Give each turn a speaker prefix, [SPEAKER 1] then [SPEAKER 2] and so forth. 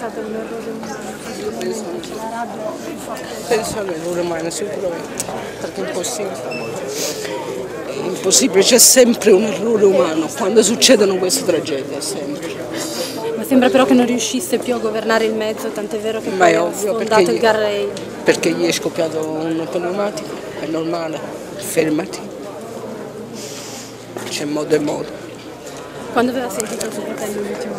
[SPEAKER 1] stato un errore umano, sicuramente la rabbia.
[SPEAKER 2] Penso all'errore umano sicuramente, perché è impossibile. È impossibile, c'è sempre un errore umano quando succedono queste tragedie, sempre.
[SPEAKER 1] Ma sembra però che non riuscisse più a governare il mezzo, tant'è vero che
[SPEAKER 2] Ma
[SPEAKER 1] poi
[SPEAKER 2] è
[SPEAKER 1] ha
[SPEAKER 2] ovvio
[SPEAKER 1] sfondato
[SPEAKER 2] perché
[SPEAKER 1] il
[SPEAKER 2] gli- Perché gli è scoppiato un pneumatico, è normale, fermati. C'è modo e modo.
[SPEAKER 1] Quando aveva sentito suo fratello l'ultima?